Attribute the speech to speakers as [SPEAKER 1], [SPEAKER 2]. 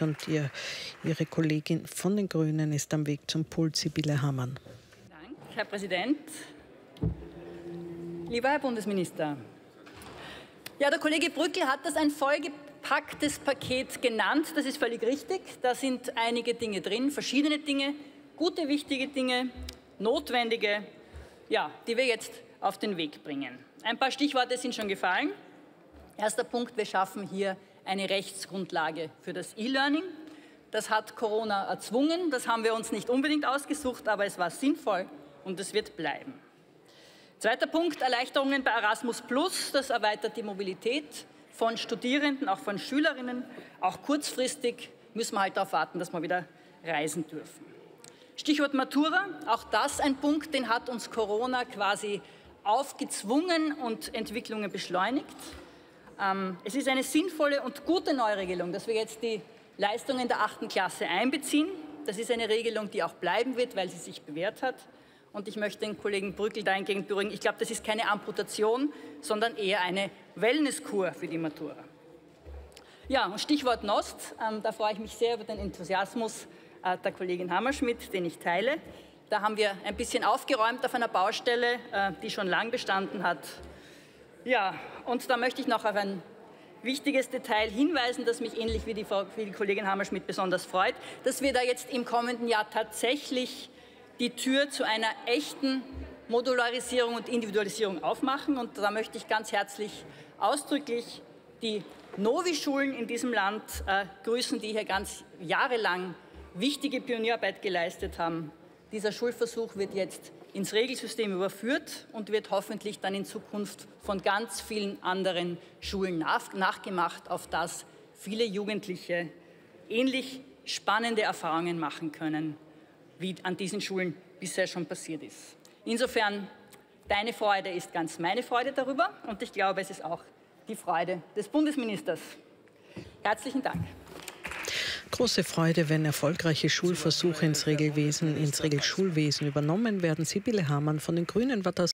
[SPEAKER 1] Und ihr, Ihre Kollegin von den Grünen ist am Weg zum Pult, Sibylle Hammann.
[SPEAKER 2] Dank, Herr Präsident. Lieber Herr Bundesminister, ja, der Kollege Brückel hat das ein vollgepacktes Paket genannt. Das ist völlig richtig. Da sind einige Dinge drin, verschiedene Dinge, gute, wichtige Dinge, notwendige, ja, die wir jetzt auf den Weg bringen. Ein paar Stichworte sind schon gefallen. Erster Punkt, wir schaffen hier eine Rechtsgrundlage für das E-Learning. Das hat Corona erzwungen, das haben wir uns nicht unbedingt ausgesucht, aber es war sinnvoll und es wird bleiben. Zweiter Punkt, Erleichterungen bei Erasmus Plus. Das erweitert die Mobilität von Studierenden, auch von Schülerinnen. Auch kurzfristig müssen wir halt darauf warten, dass wir wieder reisen dürfen. Stichwort Matura, auch das ein Punkt, den hat uns Corona quasi aufgezwungen und Entwicklungen beschleunigt. Ähm, es ist eine sinnvolle und gute Neuregelung, dass wir jetzt die Leistungen der achten Klasse einbeziehen. Das ist eine Regelung, die auch bleiben wird, weil sie sich bewährt hat. Und ich möchte den Kollegen Brückel dahingehend beruhigen, ich glaube, das ist keine Amputation, sondern eher eine Wellnesskur für die Matura. Ja, Stichwort Nost, ähm, da freue ich mich sehr über den Enthusiasmus äh, der Kollegin Hammerschmidt, den ich teile. Da haben wir ein bisschen aufgeräumt auf einer Baustelle, äh, die schon lang bestanden hat. Ja, und da möchte ich noch auf ein wichtiges Detail hinweisen, das mich ähnlich wie die, wie die Kollegin Hammerschmidt besonders freut, dass wir da jetzt im kommenden Jahr tatsächlich die Tür zu einer echten Modularisierung und Individualisierung aufmachen. Und da möchte ich ganz herzlich ausdrücklich die Novi-Schulen in diesem Land äh, grüßen, die hier ganz jahrelang wichtige Pionierarbeit geleistet haben. Dieser Schulversuch wird jetzt ins Regelsystem überführt und wird hoffentlich dann in Zukunft von ganz vielen anderen Schulen nach, nachgemacht, auf das viele Jugendliche ähnlich spannende Erfahrungen machen können wie an diesen Schulen bisher schon passiert ist. Insofern, deine Freude ist ganz meine Freude darüber und ich glaube, es ist auch die Freude des Bundesministers. Herzlichen Dank.
[SPEAKER 1] Große Freude, wenn erfolgreiche Schulversuche ins Regelwesen, ins Regelschulwesen übernommen werden. Sibylle Hamann von den Grünen war das